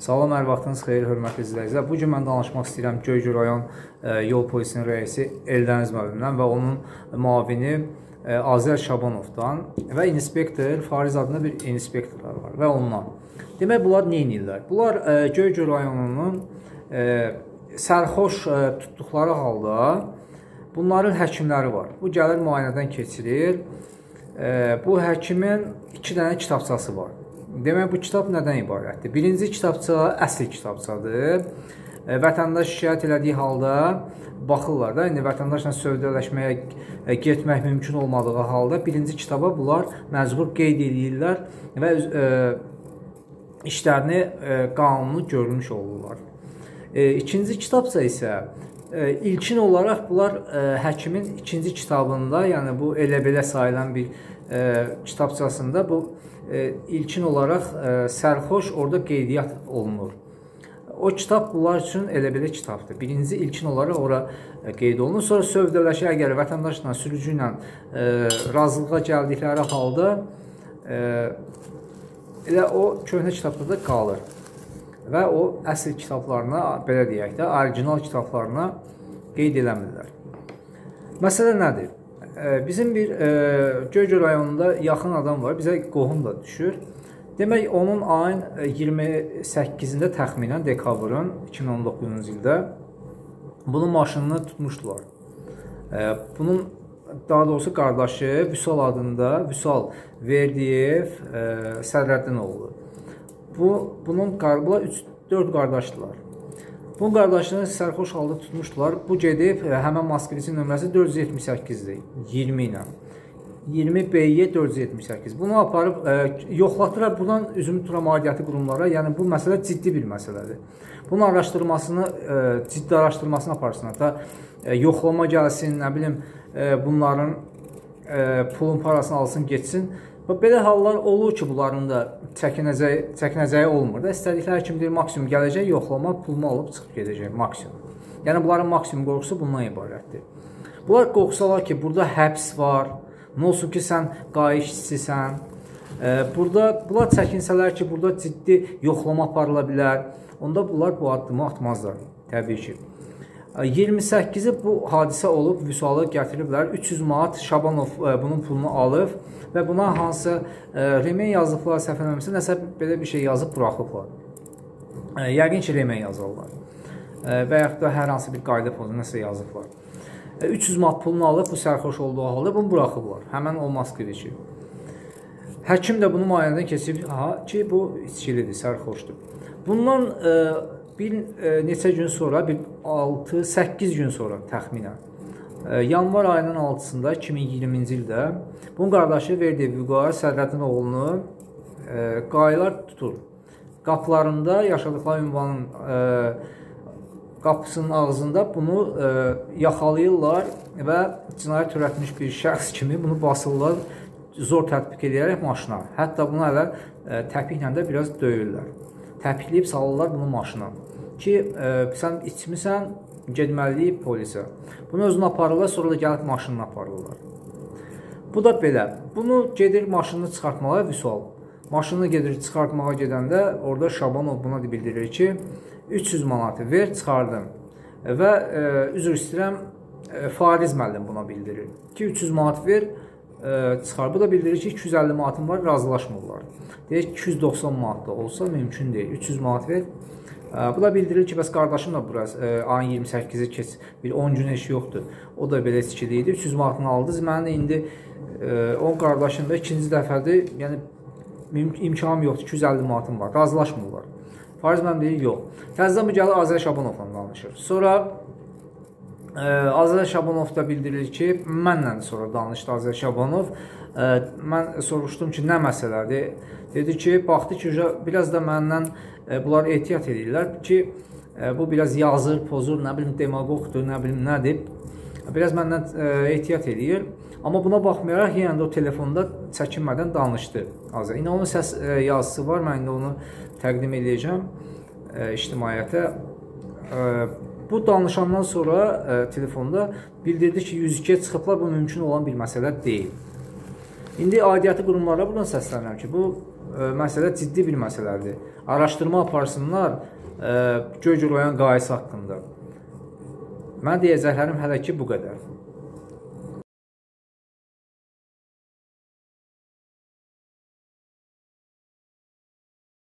Salam, hər vaxtınız xeyir, hörmətli izləyicilər. Bu gün mən danışmaq istəyirəm Göygöl rayon e, yol polisinin rəisi Eldəniz müəllimdən və onun müavini e, Azər Şabanovdan və inspektor Fariz adında bir inspektorlar var və ondan. Demək bunlar nə edirlər? Bunlar e, Göygöl rayonunun sərxoş tutduqları halda bunların həkimləri var. Bu gəlir müayinədən keçirir. Bu həkimin 2 dənə kitabçası var. Demək bu kitab nədən ibarətdir? Birinci kitabça əsl kitabçadır. E, vətəndaş şikayət elədiyi halda baxırlar da, indi vətəndaşla sövdələşməyə e, getmək mümkün olmadığı halda birinci kitaba bunlar məcbur qeyd eləyirlər və e, işlərini e, qanuni görmüş olurlar. E, ikinci kitabsa isə ilkin olaraq bunlar e, həkimin ikinci kitabında, yəni bu elə belə sayılan bir e, kitabçasında bu e, ilkin olaraq e, sərxoş orada qeydiyyat olunur. O kitab bunlar üçün elə belə kitabdır. Birinci ilkin olaraq ora e, qeyd olunur. Sonra sövdələşə əgər vətəndaşla, sürücü ilə e, razılığa gəldikləri halda e, elə o köhnə kitabda da qalır. Və o əsl kitablarına, belə deyək də, orijinal kitablarına qeyd eləmirlər. Məsələ nədir? Bizim bir e, Göygöl rayonunda yaxın adam var, bizə qohum da düşür. Demək, onun ayın 28-də təxminən dekabrın 2019-cu ildə bunun maşınını tutmuşdular. Bunun daha doğrusu qardaşı Vüsal adında Vüsal Verdiyev Sədrəddin oğlu. Bu bunun bunlar 3 4 qardaşdılar. Bu qardaşını sərxoş halda tutmuşdular. Bu gedib e, həmən Moskviçin nömrəsi 478-dir, 20 ilə. 20 BY 478. Bunu aparıb e, yoxlatdılar buradan üzümü turam aidiyyəti qurumlara. Yəni bu məsələ ciddi bir məsələdir. Bunun araşdırmasını e, ciddi araşdırmasını aparsınlar da e, yoxlama gəlsin, nə bilim e, bunların e, pulun parasını alsın, getsin. Və belə hallar olur ki, bunların da çəkinəcəyi, çəkinəcəyi olmur da. İstədikləri kimi deyir, maksimum gələcək, yoxlama, pulumu alıb çıxıb gedəcək maksimum. Yəni bunların maksimum qorxusu bundan ibarətdir. Bunlar qorxsalar ki, burada həbs var, nə olsun ki, sən qayışçısan, e, burada bunlar çəkinsələr ki, burada ciddi yoxlama aparıla bilər, onda bunlar bu addımı atmazlar, təbii ki. 28-i bu hadisə olub, Vüsalı gətiriblər. 300 manat Şabanov e, bunun pulunu alıb və buna hansı e, remen yazıblar, səhv eləmirəmsə, nəsə belə bir şey yazıb buraxıblar. E, yəqin ki, remen yazırlar. Və yaxud da hər hansı bir qayda pozunu nəsə yazıblar. Ə, 300 manat pulunu alıb bu sərxoş olduğu halda bunu buraxıblar. Həmən o Moskviçi. Həkim də bunu müayinədən keçib, ha ki, bu içkilidir, sərxoşdur. Bundan bir e, neçə gün sonra, bir 6-8 gün sonra təxminən e, yanvar ayının 6-sında 2020-ci ildə bunun qardaşı Verdi Vüqar Sədrəddin oğlunu e, qaylar tutur. Qapılarında yaşadıkları ünvanın qapısının ağzında bunu yaxalayırlar və cinayət törətmiş bir şəxs kimi bunu basırlar, zor tətbiq edərək maşına. Hətta bunu hələ təpiklə də biraz döyürlər təpikləyib salırlar bunu maşına. Ki, e, sən içmisən, getməliyik polisə. Bunu özünə aparırlar, sonra da gəlib maşınına aparırlar. Bu da belə. Bunu gedir maşınını çıxartmağa Vüsal. Maşını gedir çıxartmağa gedəndə orada Şabanov buna bildirir ki, 300 manatı ver, çıxardım. Və e, üzr istəyirəm, e, Fariz müəllim buna bildirir ki, 300 manat ver, çıxar. Bu da bildirir ki, 250 manatım var, razılaşmırlar. Deyir ki, 290 manat da olsa mümkün deyil. 300 manat ver. Bu da bildirir ki, bəs qardaşım da bura ayın 28-i keç, bir 10 gün eşi yoxdur. O da belə içkili idi. 300 manatını aldı. Mənim də indi o qardaşım da ikinci dəfədir. Yəni imkanım yoxdur. 250 manatım var. Razılaşmırlar. Fariz mənim deyir, yox. Təzədən bu gəlir Azər Şabanovla danışır. Sonra Azər Şabanov da bildirir ki, mənlə sonra danışdı Azər Şabanov. Mən soruşdum ki, nə məsələdir? Dedi ki, baxdı ki, biraz da məndən bunlar ehtiyat edirlər ki, bu biraz yazır, pozur, nə bilim demagogdur, nə bilim nədir. Biraz məndən ehtiyat edir. Amma buna baxmayaraq yenə də o telefonda çəkinmədən danışdı Azər. İndi onun səs yazısı var, mən indi onu təqdim edəcəm ictimaiyyətə. Bu danışandan sonra e, telefonda bildirdi ki, 102-yə çıxıblar, bu mümkün olan bir məsələ deyil. İndi aidiyyatı qurumlara buradan səslənirəm ki, bu ə, məsələ ciddi bir məsələdir. Araşdırma aparsınlar ə, Göygöl rayon qayısı haqqında. Mən deyəcəklərim hələ ki bu qədər.